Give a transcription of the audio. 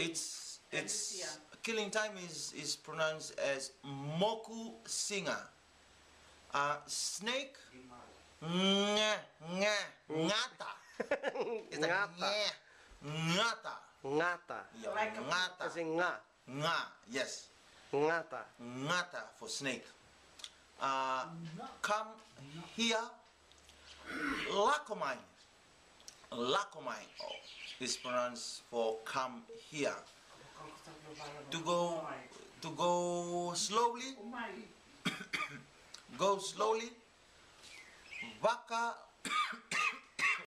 It's it's killing time is is pronounced as moku singa. Uh, snake nga nga ngata. It's like Ngata. nga ngata. Ngata. Yeah, Like a- ngata. Kasi nga. Nga, yes. Ngata. Ngata for snake. Uh, come here. Lakomai. Lakomai oh, is pronounced for come here. To go to go slowly, go slowly. Vaka